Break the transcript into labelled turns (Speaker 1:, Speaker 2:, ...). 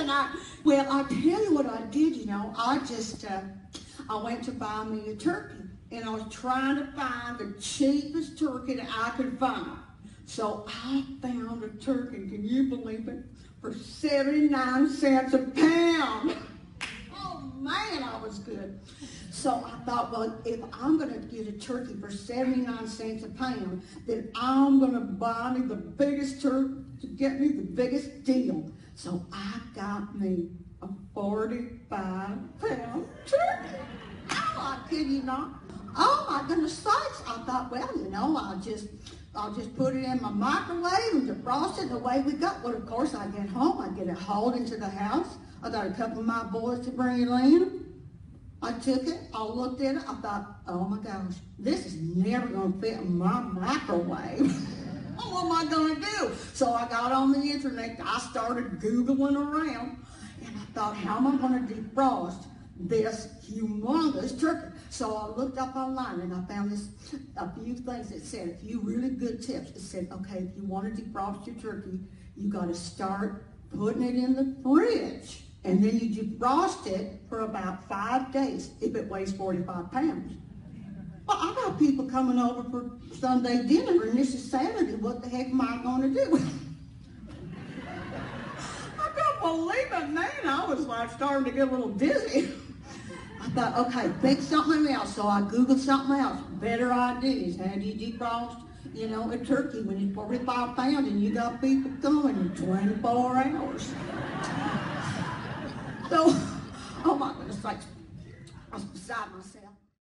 Speaker 1: show tonight. Well, I tell you what I did, you know, I just, uh, I went to buy me a turkey. And I was trying to find the cheapest turkey that I could find. So I found a turkey, can you believe it? For 79 cents a pound. Oh man, I was good. So I thought, well, if I'm going to get a turkey for 79 cents a pound, then I'm going to buy me the biggest turkey to get me the biggest deal. So I got me a 45 pound turkey. Oh, I kid you not. Oh my goodness sakes. I thought, well, you know, I'll just I'll just put it in my microwave and defrost it and away we go. Well, of course, I get home, I get it hauled into the house. I got a couple of my boys to bring it in. I took it, I looked at it, I thought, oh my gosh, this is never gonna fit in my microwave. Oh, what am I gonna do? So I got on the internet, I started Googling around, and I thought, how am I gonna defrost this humongous turkey? So I looked up online and I found this a few things that said, a few really good tips. It said, okay, if you want to defrost your turkey, you gotta start putting it in the fridge. And then you defrost it for about five days if it weighs 45 pounds. Well, I got people coming over for Sunday dinner and this is Saturday. What the heck am I going to do? I couldn't believe it, man. I was like starting to get a little dizzy. I thought, okay, think something else. So I Googled something else. Better ideas. How do you defrost, you know, a turkey when it's 45 pounds and you got people coming in 24 hours? So, oh my goodness, like, I was beside myself.